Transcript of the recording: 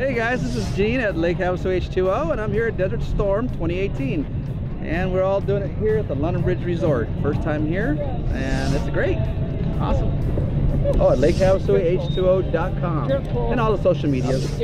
Hey guys, this is Gene at Lake Havasu H2O and I'm here at Desert Storm 2018. And we're all doing it here at the London Bridge Resort. First time here and it's great. Awesome. Oh, at LakeHavasu H2O.com and all the social medias.